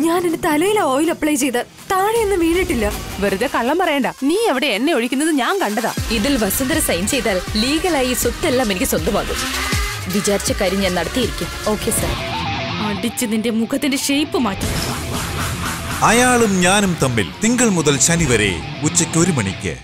ഞാൻ എന്റെ തലയിൽ ഓയിൽ അപ്ലൈ ചെയ്ത് താഴെയൊന്നും വീണിട്ടില്ല. വെറുതെ കള്ളം പറയണ്ട. നീ എവിടെ എന്നെ ഒഴിക്കുന്നത് ഞാൻ കണ്ടതാ. ഇതിൽ വസുന്ധര സൈൻ ചെയ്താൽ ലീഗലായി ഈ സ്വത്തെല്ലാം എനിക്ക് സ്വന്തമാകും. വിചാരിച്ച കാര്യം ഞാൻ നടത്തിയിരിക്കും. ഓക്കെ സർ അടിച്ച് നിന്റെ മുഖത്തിന്റെ ഷേപ്പ് മാറ്റി. അയാളും ഞാനും തമ്മിൽ തിങ്കൾ മുതൽ ശനി വരെ ഉച്ചയ്ക്ക് ഒരു മണിക്ക്.